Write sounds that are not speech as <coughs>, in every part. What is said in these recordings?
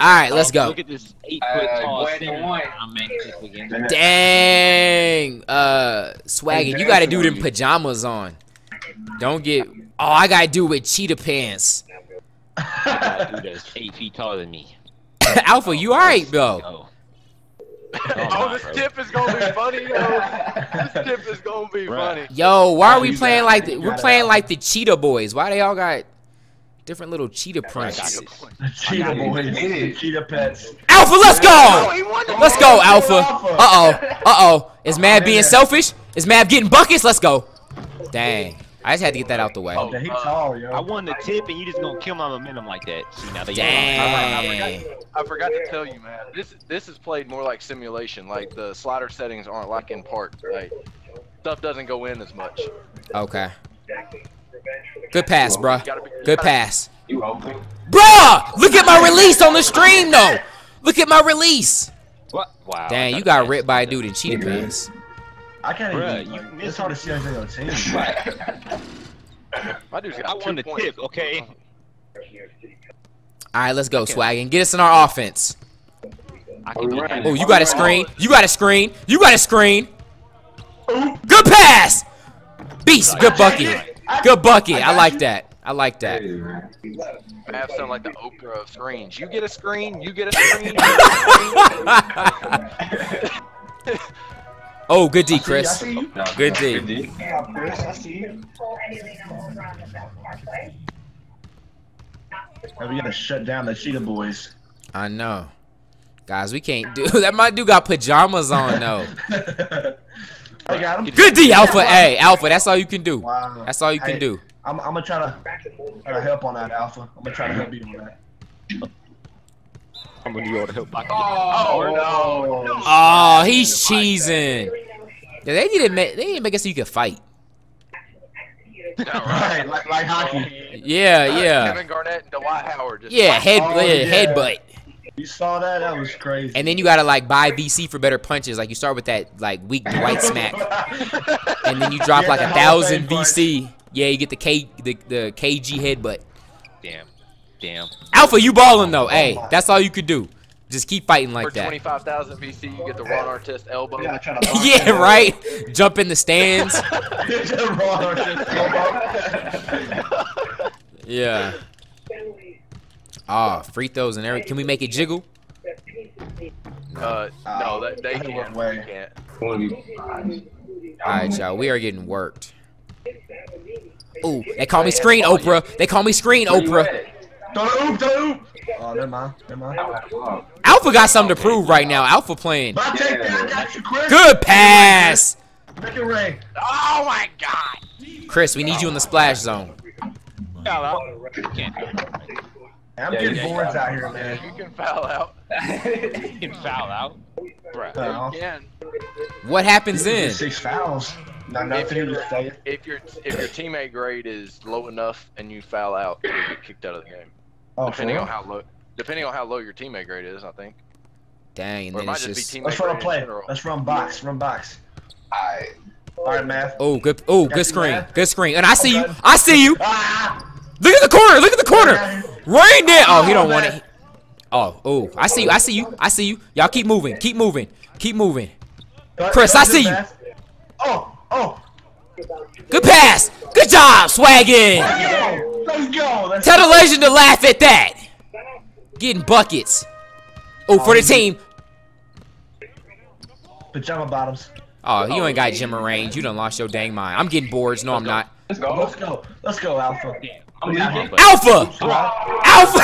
right, let's go. Look at this eight foot Uh, tall boy, center. boy. I'm Memphis again. Dang. Uh, swaggin', you gotta do them pajamas on. Don't get. Oh, I gotta do with cheetah pants. That dude that's eight feet taller than me. <laughs> Alpha, you alright, bro? Oh. Oh, this tip is gonna be funny, yo. <laughs> This tip is gonna be funny. Yo, why are we playing like the, we're playing like the cheetah boys? Why they all got different little cheetah I prints? Cheetah boys. Cheetah pets. Alpha, let's go! he Let's go, Alpha. Alpha. Uh oh. Uh oh. Is Mav being selfish? Is Mav getting buckets? Let's go. Dang. I just had to get that out the way. Oh, he tall, yo. I won the tip, and you just gonna kill my momentum like that. See now they Dang. I forgot to tell you, man. This this is played more like simulation. Like the slider settings aren't like in part. Like stuff doesn't go in as much. Okay. Good pass, bruh. Good pass. You? Bruh! Look at my release on the stream, though. Look at my release. What? Wow. Dang, you got ripped by a dude in cheetah Yeah. pants. I can't Bruh, even. you Like, missed it's hard to see anything on team. <laughs> My dude's got I two won the points. tip, okay? All right, let's go, Swaggin. Get us in our offense. I can do that. Oh, you got a screen. You got a screen. You got a screen. Good pass. Beast. Good bucket. Good bucket. I like that. I like that. I have Mav sound like the Oprah of screens. You get a screen. You get a <laughs> screen. you get a screen. <laughs> Oh, good D, I Chris. see you. No, Good D. Good D. Yeah, Chris, I see you. Hey, we gotta shut down the cheetah boys. I know. Guys, we can't do <laughs> that. My dude got pajamas on, though. I got him. Good D, Alpha. Hey, Alpha, that's all you can do. Wow. That's all you can do. I'm, I'm gonna try to, try to help on that, Alpha. I'm gonna try to help you on that. I'm gonna do all the help I can. Oh, oh, no. Oh, he's cheesing. Yeah, they didn't make they didn't make it so you could fight. <laughs> Right, like, like hockey. Yeah, yeah. Kevin Garnett and Dwight Howard. Just Yeah, head Oh, yeah, yeah. headbutt. You saw that? That was crazy. And then you gotta like buy VC for better punches. Like you start with that like weak Dwight <laughs> smack, and then you drop Yeah, like a the Hall of thousand Fame punch. VC. Yeah, you get the K the, the KG headbutt. Damn. Damn. Alpha, you balling though. Oh hey, that's all you could do. Just keep fighting For like that. 25,000 VC, you get the Ron Artest elbow. You gotta try to <laughs> box Yeah, right. Jump in the stands. <laughs> Just raw elbow. Yeah. Ah, free throws and everything. Can we make it jiggle? Uh, no, they, they can't. went can't. Wanna be fine. All right, y'all. We are getting worked. Ooh, they call me Screen Oprah. They call me Screen Oprah. Don't oop, don't oop. Oh, never mind. Never mind. Alpha got something to prove right now. Alpha playing. But I take that. I got you, Chris. Good pass. Make it rain. Oh my God! Chris, we need you in the splash zone. I'm Yeah, getting boards out here, man. You can foul out. <laughs> You can foul out. Bruh. Uh, You can. What happens then? Six fouls. Not If nothing to you're, say. if your if your teammate grade is low enough and you foul out, you get kicked out of the game. Oh, Depending on how low, depending on how low your teammate grade is, I think. Dang, and Or then might it's just, just. Let's run a play. Let's run box. Run box. Alright. All right, math. Oh, good. Oh, good screen. man. Good screen. And I see you. I see you. Ah! Look at the corner. Look at the corner. Yeah. Rain down. Oh, he don't Oh, want it. Oh, oh. I see you. I see you. I see you. Y'all keep moving. Keep moving. Keep moving. Chris, I see you. Oh, oh. Good pass. Good job, Swaggin. Let's go. Let's go. Tell the legend to laugh at that. Getting buckets. Oh, for the oh, team. Pajama bottoms. Oh, you ain't got Jimmer range. You done lost your dang mind. I'm getting boards. No, I'm not. Let's go. Let's go. Let's go, Alpha. I'm leaving. Alpha. Alpha.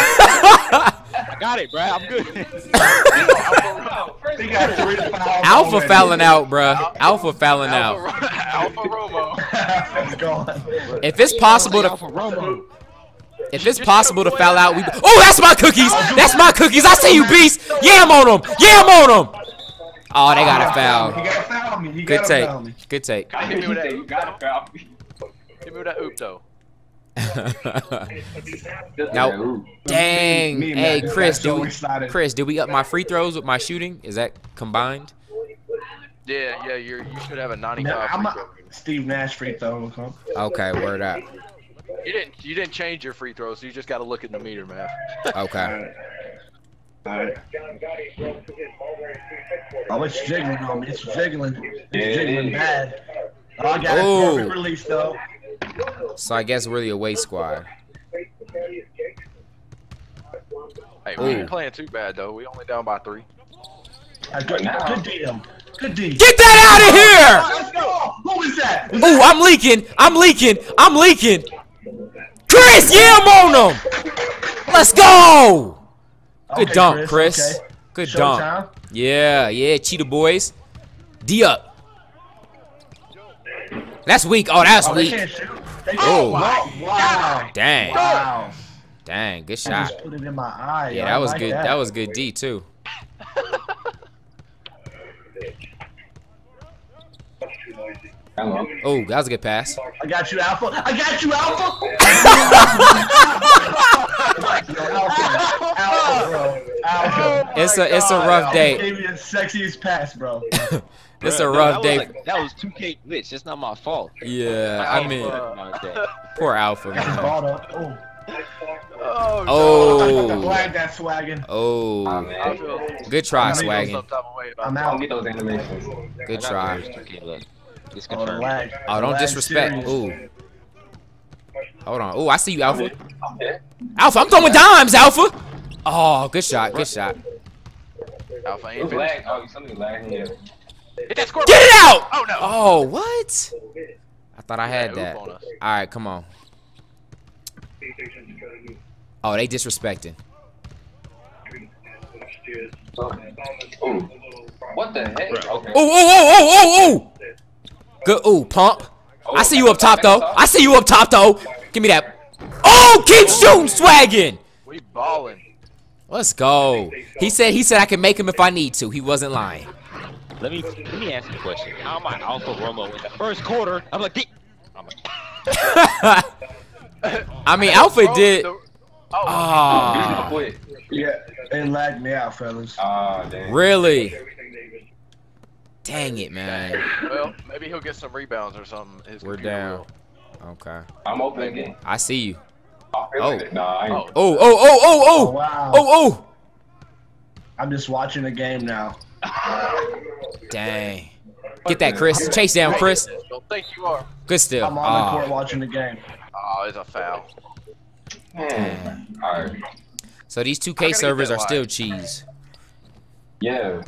I got it, bruh. I'm good. <laughs> He got three fouls Alpha already. fouling out, bruh. Alpha fouling out. Alpha, Alpha Romo. Let's go. If it's possible to, Romo. if it's possible to foul out, we. Oh, that's my cookies. That's my cookies. I see you, beast. Yeah, I'm on them. Yeah, I'm on them. Oh, they got a He foul. gotta foul me. Good take. Good take. Hit me with that. You got it, pal. Hit me with that oop though. Just <laughs> Now- Dang. Me and Hey, Chris, got do we. Chris, did we up my free throws with my shooting? Is that combined? Yeah, yeah. You're you should have a 95 I'm a. Steve Nash free throw. huh? Okay, word up. You didn't you didn't change your free throws. So you just got to look at the meter, man. Okay. Alright. Oh, it's jiggling on me. It's jiggling. It's jiggling bad. Oh, I got Oh. a perfect release though. So I guess we're the away squad. Hey, we Ooh. ain't playing too bad though. We only down by three. Good, now- good D though. Good D. Get that out of here! Let's go. Who is that? Ooh, I'm leaking. I'm leaking. I'm leaking. Chris, yeah, I'm on him. Let's go. Good Okay, dunk, Chris. okay. Good dunk. Yeah, yeah, Cheetah boys. D up. That's weak. Oh, that's Oh, they weak. Can't shoot. Oh. wow. Wow. Dang. Wow. Dang, good shot. just put it in my eye. Yeah, I that was like good. That was good D too. Hello. Oh, that was a good pass. I got you, Alpha. I got you, Alpha. Yo, <laughs> Alpha. Alpha, bro. Alpha. It's a it's a oh rough Alpha day. Gave me the sexiest pass, bro. <laughs> It's a rough that day. Was like, that was 2K glitch. It's not my fault. Yeah, I mean, Uh, <laughs> poor Alpha Got his man. Oh. Oh, Oh. I'm that swagging. Oh, Oh, man. good try, I feel Swaggin. some type of way about I'm that. I'll out. get those animations. Good try. worse 2K look. It's Oh, the confirmed. lag. Oh, don't disrespect. Ooh. Hold on. Ooh, I see you, Alpha. Alpha, I'm throwing dimes, Alpha. Oh, good shot. Good shot. Alpha ain't finished. Oh, something lagging here. Hit that score. Get it out! Oh no. Oh, what? I thought I had Yeah, that. oof All on us. right, come on. Oh, they disrespecting. Ooh. What the heck? Okay. Oh, oh, oh, oh, oh, oh! Good. Ooh, pump. I see you up top though. I see you up top though. Give me that. Oh, keep shooting, swagging. We balling. Let's go. He said he said I can make him if I need to. He wasn't lying. Let me let me ask you a question. How am I Alpha Romo in the first quarter? I'm like, I'm like, <laughs> I mean, Alpha did. the- Oh, Ah, Yeah, it lagged me out, fellas. Ah, damn. really? Dang it, man. well, maybe he'll get some rebounds or something. His We're down. will. Okay. I'm open again. I see you. Oh. Oh. Nah, Oh, Oh, oh, oh, oh, Oh, oh, wow. oh, oh. I'm just watching the game now. <laughs> Dang. Get that, Chris. Chase down, Chris. Don't think you are. Good still. I'm on the Ah, court watching the game. Oh, it's a foul. Man. Alright. so these 2K servers are still cheese. Yeah.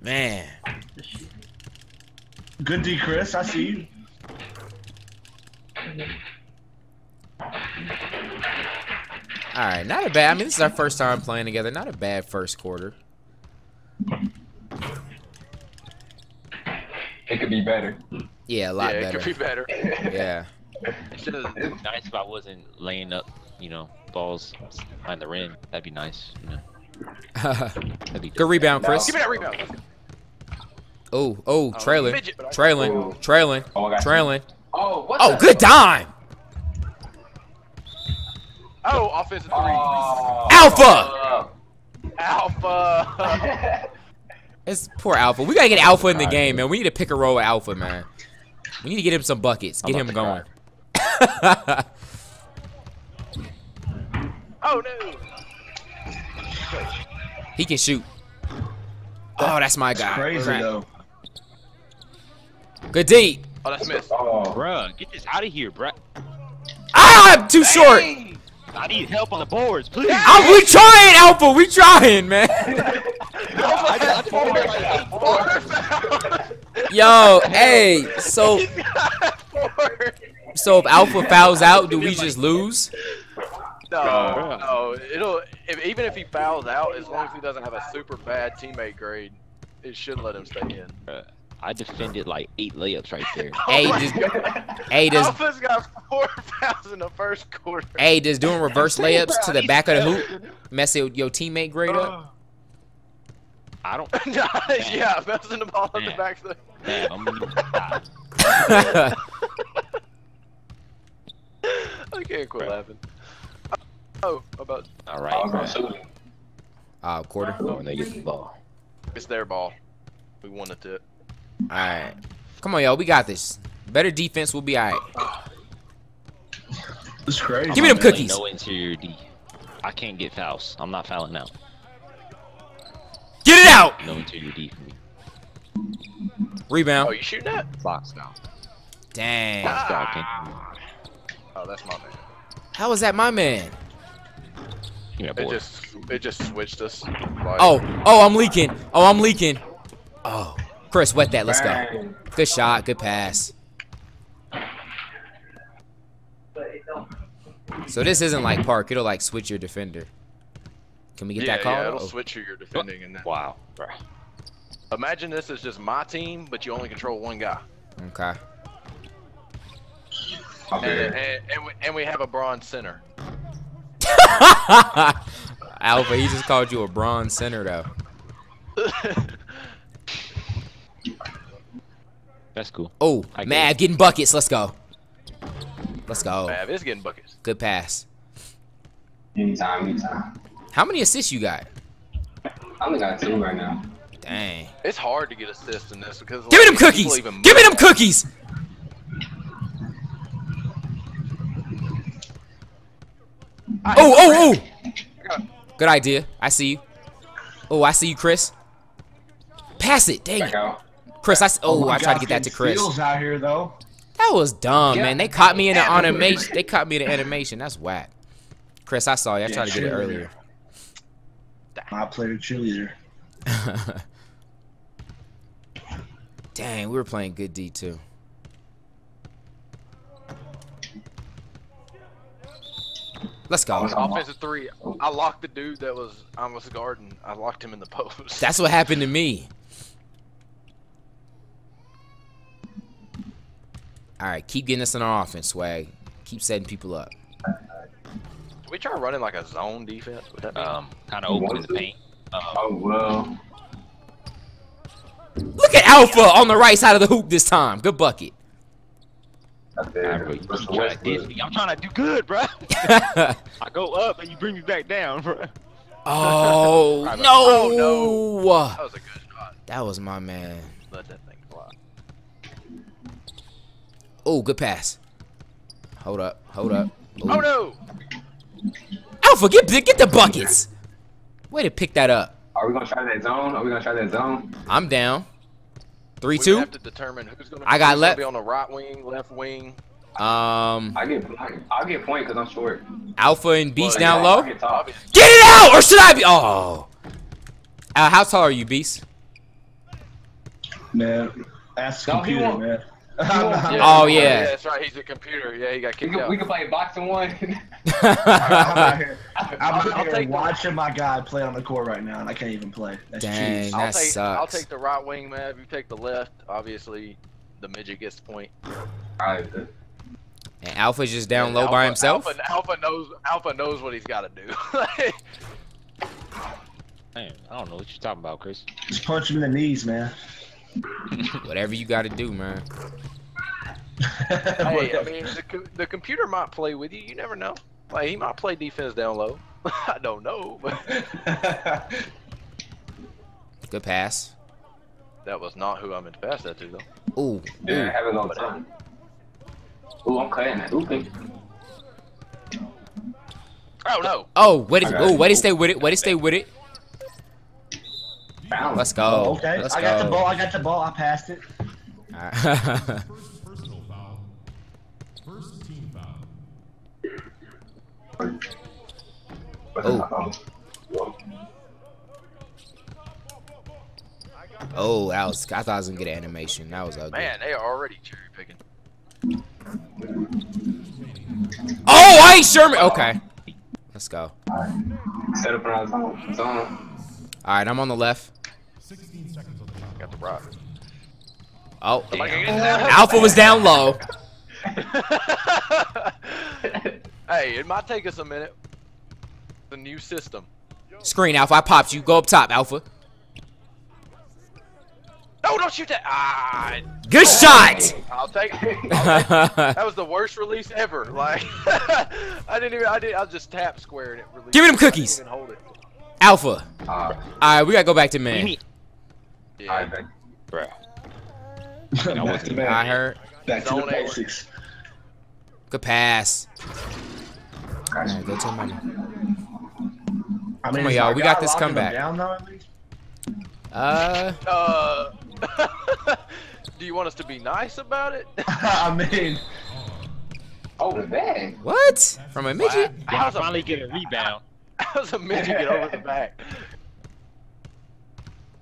Man. Good D, Chris. I see you. All right, not a bad. I mean, this is our first time playing together. Not a bad first quarter. It could be better. Yeah, a lot yeah, better. it could be better. <laughs> Yeah. <laughs> It's just- nice if I wasn't laying up, you know, balls behind the rim. That'd be nice. You know, that'd be <laughs> Good rebound, Chris. Give me that rebound. Oh, oh, oh trailing, midget, trailing, Oh. trailing, Oh, I got trailing. Oh, what Oh, good dime. Oh, offensive three. Oh. Alpha. Alpha. It's poor Alpha. We gotta get Alpha in the game, man. We need to pick a roll with Alpha, man. We need to get him some buckets. Get him going. <laughs> oh no. he can shoot. Oh, that's my guy. Crazy Crap. though. Good D. Oh, that's missed. Oh. Bruh, get this out of here, bruh. Ah, I'm too short. I need help on the boards, please. I'm, we trying, Alpha. We trying, man. <laughs> I just, I just want to be like, Yo, hey. So, <laughs> so if Alpha fouls out, do we just lose? No, no. It'll if, even if he fouls out, as long as he doesn't have a super bad teammate grade, it should let him stay in. Bruh, I defended like eight layups right there. <laughs> Hey, does, hey, does Alpha's got four <laughs> fouls in the first quarter. hey, does doing reverse <laughs> layups to the back of the hoop mess your your teammate grade up? I don't. yeah, bouncing the ball in the back. Of the... Damn, I'm gonna. I can't quit laughing. Oh, about All I right, was gonna bruh. shoot it. Ah, quarter. Oh, when they get the ball. it's their ball. We won it. To... All right. Come on, y'all. We got this. Better defense. We'll be all right. It's crazy. Give me them cookies. No interior D. I can't get fouls. I'm not fouling out. Get it out! No until you D for me. Oh, you shooting that? Box now. Dang. Box out. Oh, that's my man. How is that my man? Give me that It just it just switched us. Like, Oh, oh, I'm leaking. Oh, I'm leaking. Oh, Chris, wet that. Let's go. Good shot. Good pass. So this isn't like Park. It'll like switch your defender. Can we get yeah, that call? yeah, it'll Oh, switch who you're defending and then. Wow, bro. Imagine this is just my team, but you only control one guy, Okay. I'm and and, and, we, and we have a bronze center. <laughs> Alpha, he just called you a bronze center though. <laughs> That's cool. Oh, I get Mav getting buckets. Let's go. Let's go. Mav is getting buckets. Good pass. Anytime, anytime. How many assists you got? I only got two right now. Dang. It's hard to get assists in this because Give me them cookies. Give me them cookies. I- Oh, oh, oh. Good idea. I see you. Oh, I see you, Chris. Pass it. Dang Back it. out. Chris, I s- oh, oh, my I tried to get that to Chris. steals out here though. That was dumb, Yeah. man. They caught me in the animation. They caught me in the animation. That's whack. Chris, I saw you. I Yeah, tried to get it sure. earlier. I played a cheerleader. <laughs> Dang, we were playing good D too. Let's go. Offensive three. I locked the dude that was I was guarding. I locked him in the post. That's what happened to me. All right, keep getting us in our offense, swag. Keep setting people up. Can we try running like a zone defense? Would that be? Um, kind of open in the paint. Um, Oh, well. Look at Alpha on the right side of the hoop this time. Good bucket. Up nah, there. bro, you Russell keep trying to diss Westbrook. me. I'm trying to do good, bro. <laughs> I go up and you bring me back down, bro. oh <laughs> Right, but- no! oh, That was a good shot. That was my man. Let that thing fly. Oh, good pass. Hold up, hold up. Ooh. Oh no! Alpha, get get the buckets. Way to pick that up. Are we gonna try that zone? Are we gonna try that zone? I'm down. Three We two. have to determine who's gonna. I got left- be on the right wing, left wing. Um, I get, I'll get point because I'm short. Alpha and Beast Well, down Yeah, low. Get Get it out, or should I be? Oh. Uh, how tall are you, Beast? Man, ask the No, computer, man. Yeah. Oh, yeah. that's right. He's a computer. Yeah, he got We kicked can, out. we can play boxing one. <laughs> <laughs> I'm out here, I'm I'll- out I'll here take the- watching my guy play on the court right now, and I can't even play. That's Dang. cheese. I'll That take. I'll sucks. take the right wing, man. If you take the left, obviously, the midget gets the point. Alright. And Alpha's just down And low by Alpha- himself. Alpha, Alpha knows. Alpha knows what he's got to do. <laughs> Man, I don't know what you're talking about, Chris. Just punch him in the knees, man. Whatever you got to do, man. hey, I mean, the, co- the computer might play with you. You never know. Like he might play defense down low. <laughs> I don't know, but <laughs> Good pass. that was not who I meant to pass that to, though. Ooh. Yeah, have it all the time. Ooh, I'm cutting it. Hooping. Oh no! Oh, wait. I oh, got Oh, it. way stay with it. Way to stay with it. Bounce. Let's go. Oh, okay, Let's I got the ball. I got the ball. I passed it. Alright. First personal foul. First team foul. Oh. oh, that was. I thought I was gonna get an animation. That was ugly. Man, they are already cherry picking. Oh, I ain't Sherman. Okay. Let's go. Set up around zone. Zone. All right, I'm on the left. 16 seconds on the clock. Got the rock. Oh, damn. Alpha was down low. <laughs> hey, it might take us a minute. The new system. Screen Alpha. I popped you. Go up top, Alpha. No, don't shoot that! Ah, Good shot. I'll take. I'll take <laughs> that was the worst release ever. Like, <laughs> I didn't even. I did. I just tap square and it released. Give me them cookies. hold it. Alpha. Uh, All right, we gotta go back to man. Yeah. alright, back. Bro. back to I back. heard. Back to the Zone A. basics. Good pass. Alright, go to money. I Come on, y'all, we got this comeback. Down though, at least? Uh, Uh, <laughs> do you want us to be nice about it? <laughs> I mean, Oh, the bag. what? From a midget? How's a finally get a rebound. <laughs> how's a midget get over the back?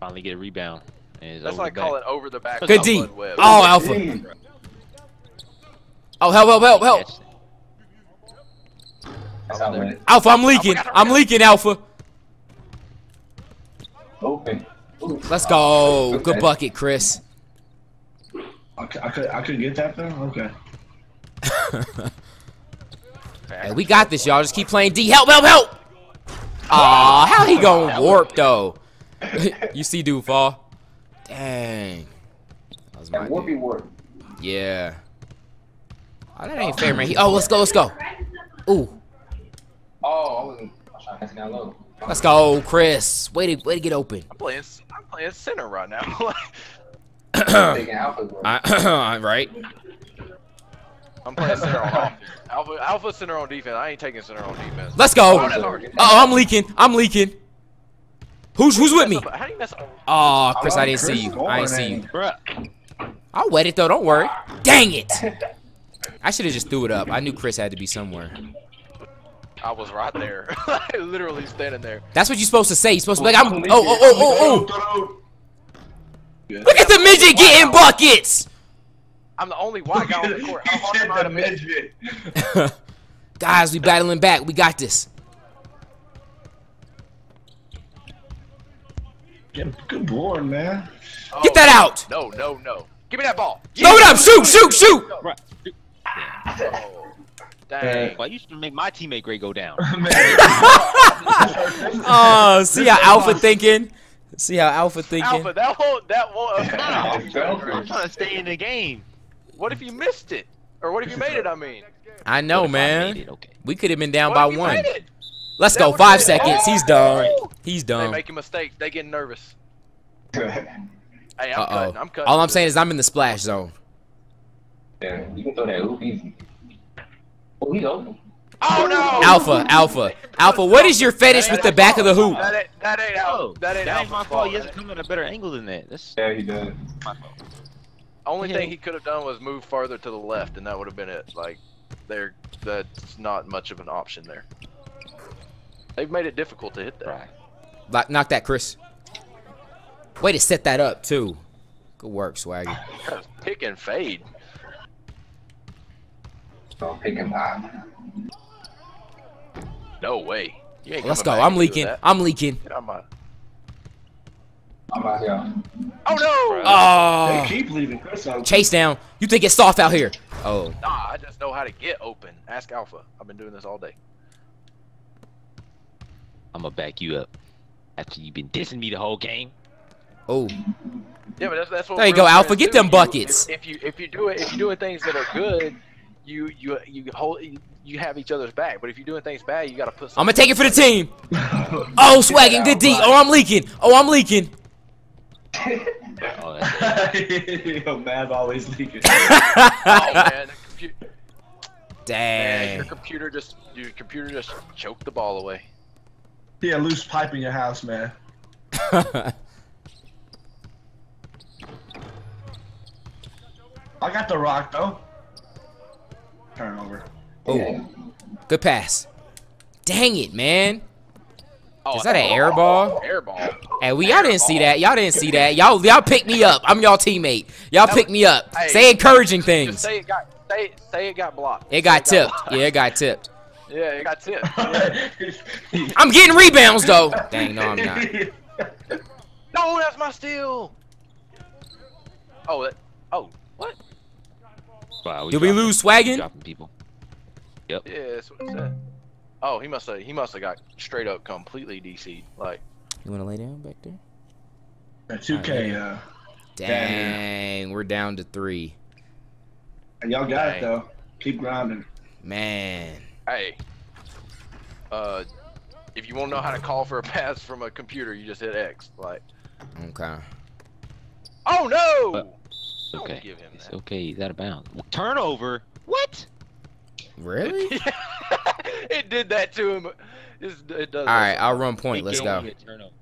Finally get a rebound. And it's That's over like the back. calling over the back. Good of D. Bud Oh, Alpha. Oh, help, help, help, help. Catch- That's Alpha, I'm leaking. I'm leaking, Alpha. Open. Ooh. Let's go. Good bucket, Chris. I, cou- I could I could get that though. Okay. <laughs> Hey, we got this, y'all. Just keep playing D. Help, help, help. Aw, how he gonna warp though? <laughs> you see dude fall? Dang. That was my That whoopee dude. work. Yeah. Oh, that ain't fair, <laughs> man. He, oh, let's go, let's go. Ooh, Oh, I wasn't. I was trying to catch it down low. let's go, Chris. Way to way to get open. I'm playing. I'm playing center right now. <laughs> Taking Alpha's. <coughs> <coughs> I, right? I'm playing center on offense. Alpha, alpha center on defense. I ain't taking center on defense. Let's go. Oh, that's. Oh, I'm leaking. I'm leaking. Who's who's with me? How do you mess up? Oh, Chris, I didn't see you. I didn't see you. I'll wet it though. Don't worry. Dang it. I should have just threw it up. I knew Chris had to be somewhere. I was right there. <laughs> Literally standing there. That's what you're supposed to say. You're supposed to be like, I'm. Oh, oh, oh, oh, oh. Look at the midget getting buckets. I'm the only white guy on the <laughs> court. How hard am I to miss? midget. <laughs> Guys, we battling back. We got this. Good, good board, man. Get that oh, out. No, no, no. Give me that ball. Throw it up. Shoot, shoot, shoot. Bruh. Oh, dang. Why you should make my teammate grade go down? <laughs> <laughs> Oh, see how Alpha thinking? See how Alpha thinking? Alpha, that won't. That won't. <laughs> I'm trying to stay in the game. what if you missed it? Or what if you made it? I mean. I know, What if I man. it? Okay. We could have been down What by if you one. Made it? Let's That go. Five been- seconds. He's Oh! done. He's done. They done. making mistakes. They getting nervous. Hey, I'm Uh cutting. oh. I'm cutting. All I'm saying is I'm in the splash zone. Yeah, you can throw that hoop easy. Oh, he's open. Oh no! Alpha, Alpha, Alpha. What is your fetish with the back of the hoop? That ain't, that ain't Oh, out. That ain't, that ain't my Alpha's fault. He fault. hasn't come at a better angle than that. That's Yeah, he does. my fault. Only Yeah. thing he could have done was move farther to the left, and that would have been it. Like, there, that's not much of an option there. They've made it difficult to hit that. Right. Like, knock that, Chris. Way to set that up too. Good work, Swaggy. Just <laughs> Pick and fade. So pick and pop. No way. You ain't Let's go. I'm leaking. I'm leaking. Get out my- I'm out here. Oh no! Oh. They Oh, keep leaving Chris out. chase down. You think it's soft out here? Oh, Nah, I just know how to get open. Ask Alpha. I've been doing this all day. I'm gonna back you up. After you've been dissing me the whole game. oh. Yeah, but that's, that's what There you go, Alpha. Get do. them buckets. If, if you if you do it if you're doing things that are good, you you you hold you have each other's back. But if you're doing things bad, you gotta put. I'm gonna take it for the team. <laughs> Oh, swagging, good D. Oh, I'm leaking. Oh, I'm leaking. Oh, that's <laughs> Yo, Mav always leaking. <laughs> Oh man, the compu- man, your computer just your computer just choked the ball away. Yeah, loose pipe in your house, man. <laughs> I got the rock though. Turnover. oh, good pass. Dang it, man. Oh, Is that an air ball? Air ball. Hey, we y'all didn't see that. Y'all didn't see that. Y'all y'all pick me up. I'm y'all teammate. Y'all pick me up. Hey, Say encouraging Just things. say it got say say it got blocked. It got Say tipped. Yeah, it got tipped. Yeah, it got tipped. <laughs> I'm getting rebounds though. Dang, no, I'm not. <laughs> no, that's my steal. Oh, that. Oh, what? wow, Did we lose swagging? Dropping people. Yeah, that's what it said. Oh, he must have he must have got straight up completely DC'd. Like, You wanna lay down back there? That 2K, uh, Dang, we're down to three. and y'all got Dang. it though. Keep grinding. Man. Hey, uh, if you want to know how to call for a pass from a computer, you just hit X. Like, Okay. oh no! But- Don't Okay. give him It's that. okay. He's out of bounds. Turnover. What? Really? it <laughs> it did that to him. It's, it does. All that I'll run point. Let's go. gave me a turnover.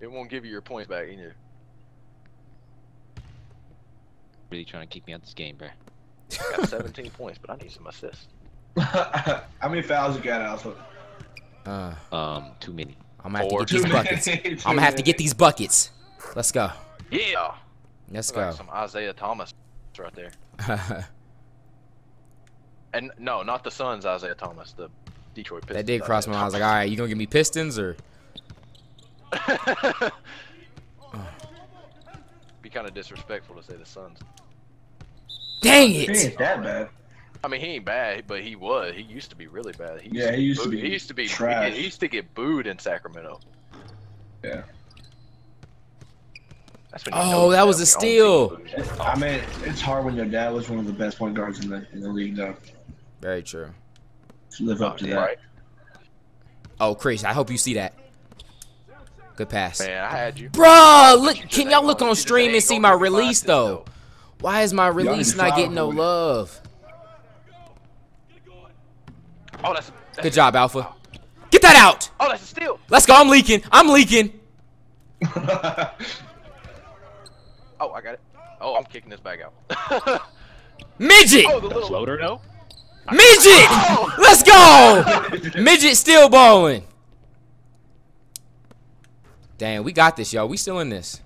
It won't give you your points back either. Really trying to keep me out of this game, bro. Got 17 <laughs> points, but I need some assists. <laughs> How many fouls you got, Alpha? Uh, Um, too many. I'm gonna have Four. to get these Too buckets. many. I'm <laughs> gonna have to get these buckets. Let's go. Yeah. Let's Look like some Isaiah Thomas right there. <laughs> And no, not the Suns, Isaiah Thomas, the Detroit Pistons. that did cross my mind. I was like, all right, you gonna give me Pistons or? Be kind of disrespectful to say the Suns. Dang He it! ain't that bad. I mean, he ain't bad, but he was. He used to be really bad. He Yeah, he be used to be He used to be. trash. He used to get booed in Sacramento. Yeah. That's when you Oh, that was a steal. your own team booed. I mean, it's hard when your dad was one of the best point guards in the in the league, though. Very true. To live up to that. Right, Oh, Chris, I hope you see that. Good pass. man. I had you. Bruh, look, You can y'all look on stream and see my give me five release assists, though? Why is my release not getting no for it. love? Oh, that's, that's Good job, Alpha. Oh. Get that out. Oh, that's a steal. Let's go. I'm leaking. I'm leaking. <laughs> Oh, I got it. Oh, I'm kicking this bag out. <laughs> Midget. oh, the little. Floater though? Midget. Oh. Let's go. <laughs> Midget still balling. Damn, we got this, y'all. We still in this.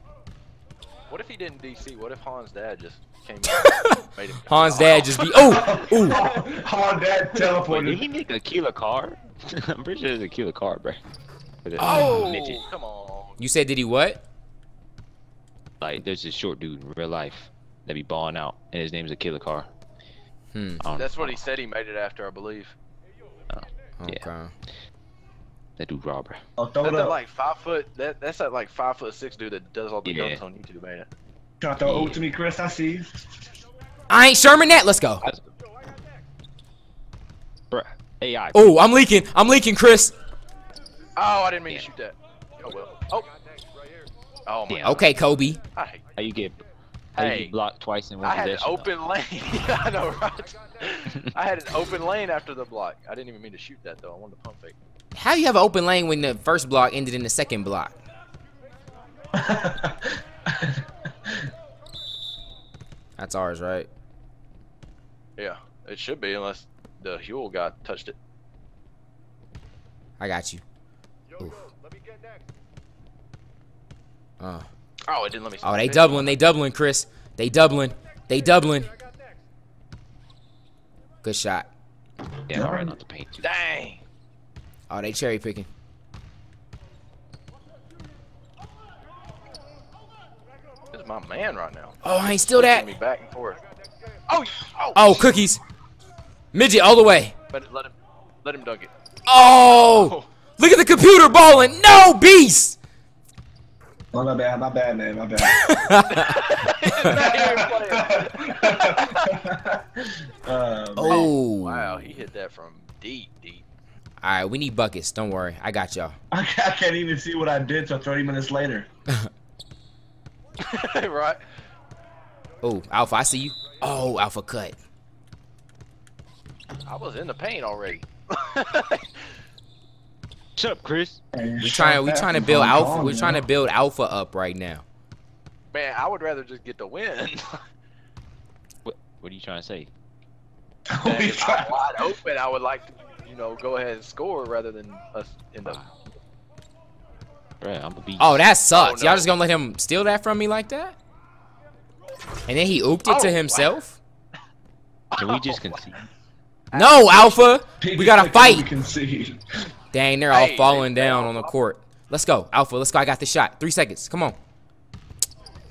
What if he didn't DC? What if Hans' dad just came in <laughs> and made him? Hans' dad just be. Oh, <laughs> ooh. Hard dad Wait, did he make a killer car? <laughs> I'm pretty sure it's a killer car, bro. Oh, midget. come on. You said did he what? Like, there's this short dude in real life that be balling out, and his name's a killer car. Hmm. That's know. what he said. He made it after, I believe. Okay. That dude, Robert. Oh, throw That's it that up. like five foot. That that's that like five foot six dude that does all the Yeah. dunks on YouTube, ain't it? Trying to throw it to me, Chris. I see you. I ain't Sherman that. Let's go. Bruh, AI. Oh, I'm leaking. I'm leaking, Chris. Oh, I didn't mean Yeah. to shoot that. Oh well. Oh. Oh my. Damn. Okay, Kobe. I hate. How you get, how you Hey. get blocked twice in one I had an possession? though? open lane. <laughs> I know, right? I had an open lane after the block. I didn't even mean to shoot that though. I wanted to pump fake. How you have an open lane when the first block ended in the second block? <laughs> That's ours, right? Yeah, it should be unless the Huel guy touched it. I got you. Oof. Uh. Oh, it didn't let me. Oh, they doubling. They doubling, Chris. They doubling. They doubling. Good shot. Damn, I ran out the paint. Dang. Oh, they cherry picking. This is my man right now. Oh, I ain't still that. Me back and forth. Oh, oh. Oh, cookies. Midget all the way. But let him, let him dunk it. Oh, oh. look at the computer balling. No, beast. Oh, my bad, my bad, man, my bad. uh. <laughs> <laughs> Oh. Wow, he hit that from deep, deep. All right, we need buckets. Don't worry. I got y'all. I <laughs> I can't even see what I did till 30 minutes later. right? Oh, Alpha, I see you. Oh, Alpha cut. I was in the paint already. Shut up, Chris. We trying. We trying to build Alpha. We're trying to build Alpha up right now. Man, I would rather just get the win. <laughs> What, what are you trying to say? That <laughs> if I'm wide open, I would like to, you know, go ahead and score rather than us end up. Bruh, I'm a beast. Oh, that oh, sucks. Oh, Y'all just gonna let him steal that from me like that? And then he ooped it Oh, to wow. himself? Can we just concede? No, Alpha. We gotta fight. Can see. Dang, they're all Hey, falling they- down on the court. Let's go, Alpha. Let's go. I got the shot. Three seconds. Come on.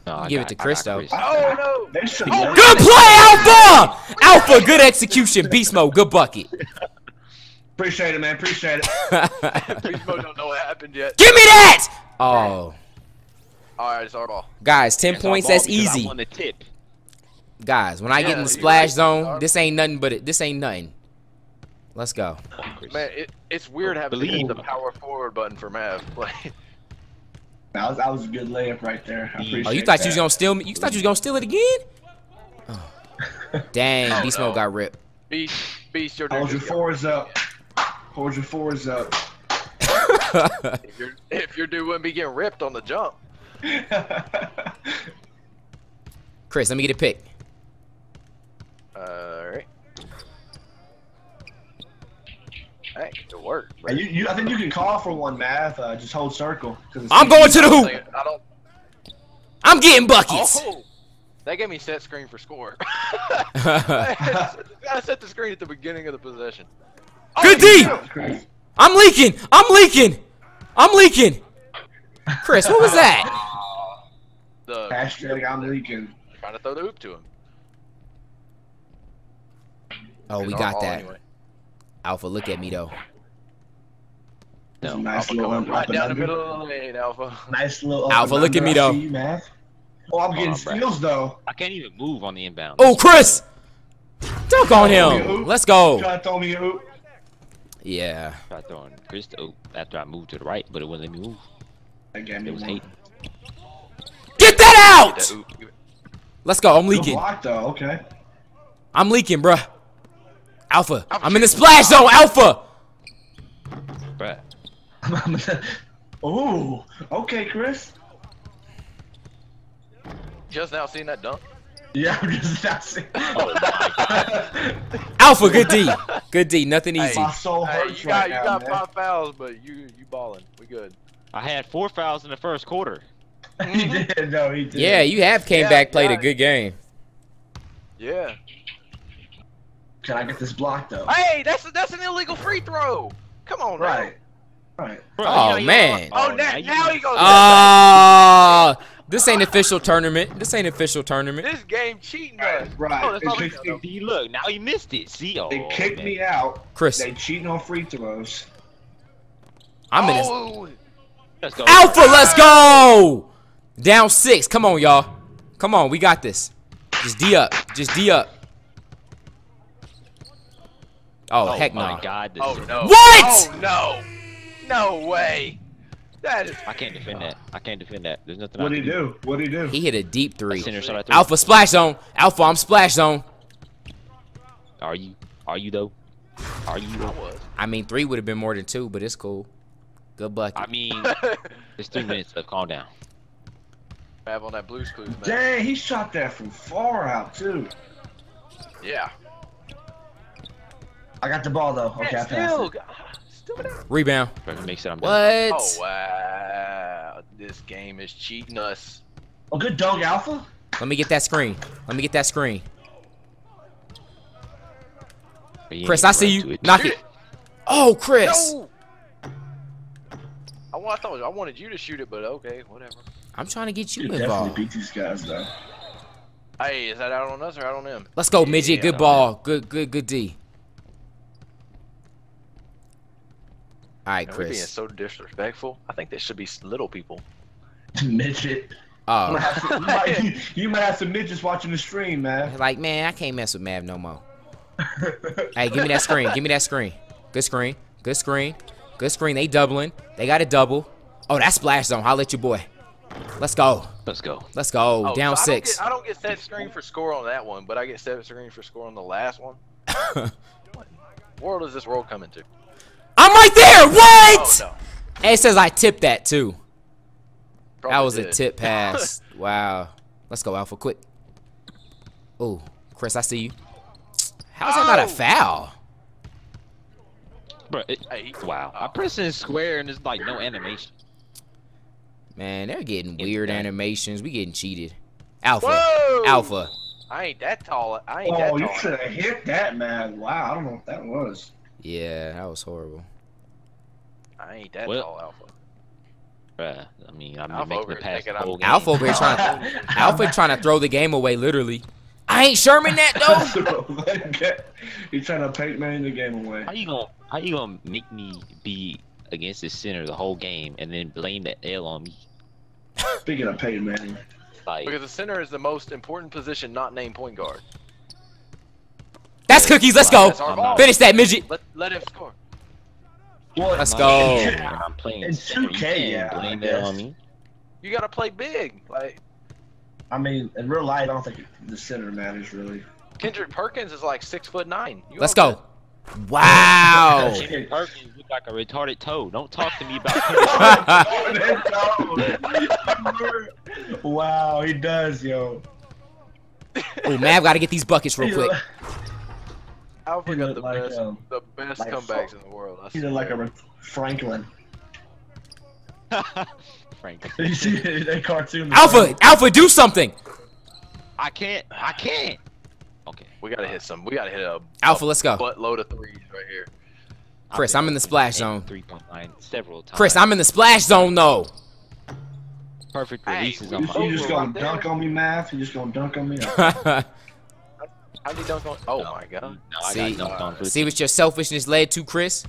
No, I Give it to I Chris, got though. Chris. Oh no! Oh, Good play, Alpha. Alpha, good execution. Beast mode, good bucket. Appreciate it, man. Appreciate it. <laughs> Beast mode don't know what happened yet. Give me that. Oh, All right, it's our ball. guys, ten It's points. That's because I easy. won the tip. Guys, when I get in the splash right. zone, this ain't nothing but it. This ain't nothing. Let's go. Oh, Man, it, it's weird oh, having to hit Believe. the power forward button for Mav. <laughs> Like, That was, that was a good layup right there. I appreciate Oh, you thought you was gonna steal me? You thought you was gonna steal it again? <laughs> Oh. Dang, Oh, Beast no. mode got ripped. Beast, Beast, you're I doing your fours up. Forza 4 is <laughs> up. If your if your dude wouldn't be getting ripped on the jump. Chris, let me get a pick. Alright. Hey, it worked. bro. You, you, I think you can call for one, Math. Uh, just hold circle. I'm going to the hoop. I don't. I'm getting buckets. Oh, they gave me set screen for score. <laughs> <laughs> I set the screen at the beginning of the possession. Good D. Chris. I'm leaking. I'm leaking. I'm leaking. Chris, what was that? <laughs> The Hashtag I'm leaking. trying to throw the hoop to him. Oh, we got all that. anyway. Alpha, look at me though. No, nice Alpha little coming up right down the middle of the lane, Alpha. Nice little Alpha, look at me, though. you, Math. Oh, I'm getting on, Brad. steals though. I can't even move on the inbound. Oh, Chris! Dunk on him. Let's go. Trying to throw me a hoop. Yeah. I tried throwing Chris to, after I moved to the right, but it wouldn't let me move. That got me It was one. hating. Get that That out! Let's go. I'm Good leaking. block though. Okay. I'm leaking, bruh. Alpha. I'm in the splash zone. Alpha. Bruh. <laughs> Ooh. Okay, Chris. Just now seen that dunk. Yeah, I'm just not saying. <laughs> Oh Alpha. Good D. Good D. Nothing Hey. easy. My soul Hey, hurts you got right you now, got man. five fouls, but you you balling. We good. I had four fouls in the first quarter. <laughs> he did. No, he did. Yeah, you have came Yeah, back, played a good game. Yeah. Can I get this block though? Hey, that's that's an illegal free throw. Come on, now. Right. Right. Bro, Oh, you know, you man. Oh, now, now he goes. Ah, this ain't official tournament. This ain't official tournament. this game cheating us. Right. Oh, that's They not kicked legal, me- See, look, now he missed it. See, oh, They kicked man. me out. Chris, They cheating on free throws. I'm in this. oh, Let's go. Alpha, let's go. Down six. Come on, y'all. Come on, we got this. Just D up. Just D up. Oh, Oh heck my no. God, this Oh is- no. What? Oh no. No way. That is. I can't defend that. I can't defend that. There's nothing. What'd I he can do? What'd he do? He hit a deep three. Center shot I threw. Alpha splash zone. Alpha, I'm splash zone. Are you? Are you though? Are you? I was. I mean, three would have been more than two, but it's cool. Good bucket. I mean, <laughs> it's three minutes left. Calm down. Have on that Blue's Clues, man. Dang, he shot that from far out too. Yeah. I got the ball though. Okay, I Man, passed still, it. Still down. Rebound. Bro, make sure I'm done. What? Oh wow. This game is cheating us. Oh, good dog, Alpha. Let me get that screen. Let me get that screen. Chris, I see you. it. Knock Shoot it. Oh, Chris. No. I, wa- I thought I wanted you to shoot it, but okay, whatever. I'm trying to get you You definitely involved. beat these guys though. Hey, is that out on us or out on them? Let's go, midget. Good Yeah. ball. Good, good, good D. All right, Man, we're being so disrespectful. I think they should be little people. Midget. Oh. You Oh, might, some, you, might, you, <laughs> you might have some midgets watching the stream, man. like man, I can't mess with Mav no more. Hey, give me that screen. Give me that screen. Good screen. Good screen. Good screen. They doubling. They got a double. Oh, that splash zone. Holla at your boy. Let's go. Let's go. Let's go. Oh, Down so six. I don't, get, I don't get set screen for score on that one, but I get set screen for score on the last one. <laughs> What world is this world coming to? I'm right there. Oh, what? Oh no. Hey, it says I tipped that too. that Probably was a tip <laughs> pass. wow. Let's go, Alpha. Quick. Oh, Chris, I see you. How's that not a Oh. foul? Bro, it, Hey, wow. I'm pressing square and there's like no animation. Man, they're getting Get weird that. animations. We getting cheated. Alpha. Whoa! Alpha. I ain't that tall. I ain't oh, that Oh, you should have hit that, man. Wow, I don't know what that was. Yeah, that was horrible. I ain't that Well- tall, Alpha. Bruh, I mean, I'm been Alpha making over it here past thinking the whole game. Alpha over trying to <laughs> Alpha trying to throw the game away, literally. I ain't Sherman that <laughs> though. He's trying to paint man the game away. How you gonna How you gonna make me be against the center the whole game and then blame that L on me? Speaking of Peyton Manning, Like, Because the center is the most important position not named point guard. That's cookies. Let's go. That's our ball. Finish that midget. Let, let him score. what? Let's I'm go. not- I'm playing In center. You 2K, yeah, I blame that on me. You gotta play big. Like I mean, in real life, I don't think the center matters really. Kendrick Perkins is like six foot nine. You Let's all go. Wow. <laughs> Jimmy Perkins look like a retarded toe. Don't talk to me about. <laughs> <laughs> wow, he does, yo. oh, Mav got to get these buckets real quick. Look- Alpha He got the like, best, um, the best like comebacks in the world. I He look like a Franklin. Frank, <laughs> <laughs> You see that cartoon? Alpha, Alpha, do something. I can't. I can't. Okay. We gotta hit some. We gotta hit a Alpha, let's go. buttload of threes right here. Chris, I'm in the splash zone. Three point line several times. Chris, I'm in the splash zone though. perfect releases You on just, my. you just gonna dunk on me, Math? You just gonna dunk on me? <laughs> How did he dunk on? Oh my god. No, I See- got dunked on for See what your selfishness led to, Chris?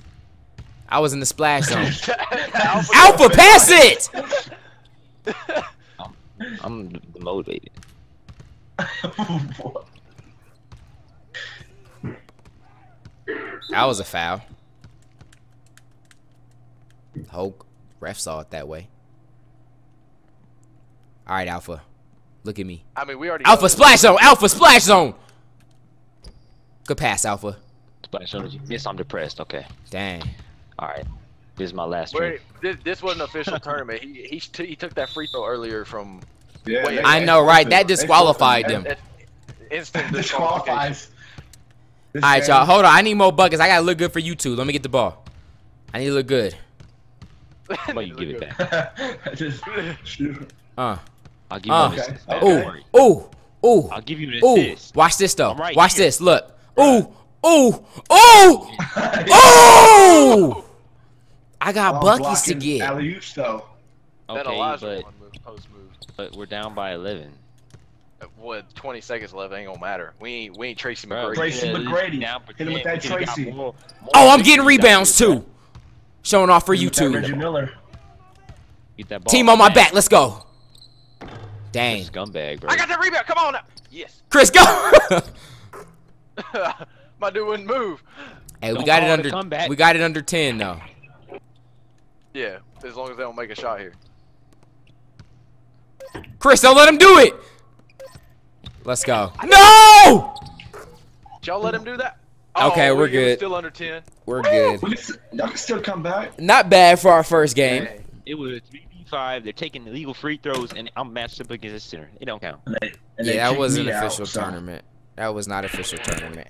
I was in the splash zone. <laughs> Alpha, Alpha, pass it! Um, I'm demotivated. That was a foul. Hope ref saw it that way. All right, Alpha. Look at me. I mean, we already. Alpha splash zone. Alpha splash zone. Good pass, Alpha. Splash zone. Yes, I'm depressed. Okay. Dang. All right. This is my last Wait, drink. this, this wasn't official <laughs> tournament. He he, t- he took that free throw earlier from Yeah, Wait, I know, right? That disqualified they- them. instant. Disqualifies. All right, y'all. Hold on. I need more buckets. I gotta look good for you two. Let me get the ball. I need to look good. How about you <laughs> give it back? <laughs> just shoot. Uh. I'll give you Uh. an assist. Okay. Don't Ooh. Ooh. Ooh. I'll give you an Ooh. Watch this though. Right Watch here. this. Look. Ooh. oh, oh, oh! <laughs> oh! I got I'm buckets to blocking get. Alley-oops, though. Okay, but move, move. but we're down by 11. Uh, what 20 seconds left ain't gonna matter. We ain't we ain't Tracy Bro, McGrady. Tracy yeah, McGrady. down for Hit him with that We could've got Tracy. more- more Oh, I'm getting rebounds too. Showing off for With that YouTube. Reggie Miller. Get that ball. Team on my man. back. Let's go. Dang. Scumbag, bro. I got that rebound. Come on now. Yes. Chris, go. <laughs> My dude wouldn't move. hey, we Don't got it call it a under. comeback. We got it under ten though. Yeah, as long as they don't make a shot here. Chris, don't let him do it. Let's go. No. Y'all let him do that? Oh, okay, Oh, we're it was good. Still under 10. We're good. We can s- Y'all can still come back. Not bad for our first game. Hey, It was 3v5. They're taking illegal free throws, and I'm matched up against the center. It don't count. And they Yeah, that was an me out, official so- tournament. That was not official tournament.